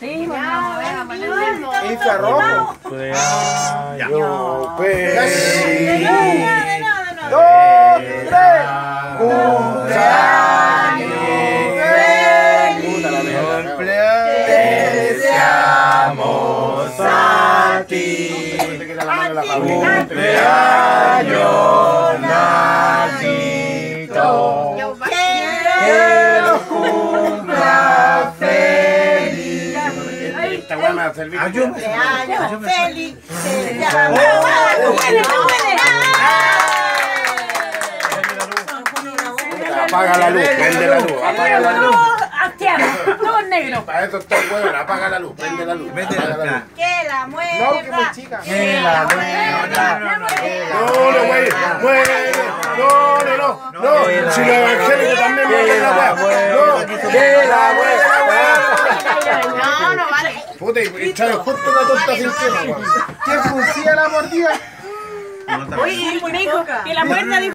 Sí, vamos a ver, a ponerle. Infrarrojo. Cumpleaños feliz. Dos, tres. Cumpleaños Cumpleaños. Te deseamos a ti. Cumpleaños, Esta weá me va a servir. Feliz. Apaga la luz, prende la luz, apaga la luz. Todo negro. Para eso está el apaga la luz, prende la luz. la luz. Que la No, que muy chica. Que la. No, no, güey. No, no, no, no. Si los evangélicos también mueren la weá. No, que la weá. Puta, y echaron justo una torta sin weón. ¿Quién fruncía la mordida? Oye, me dijo que la muerta dijo.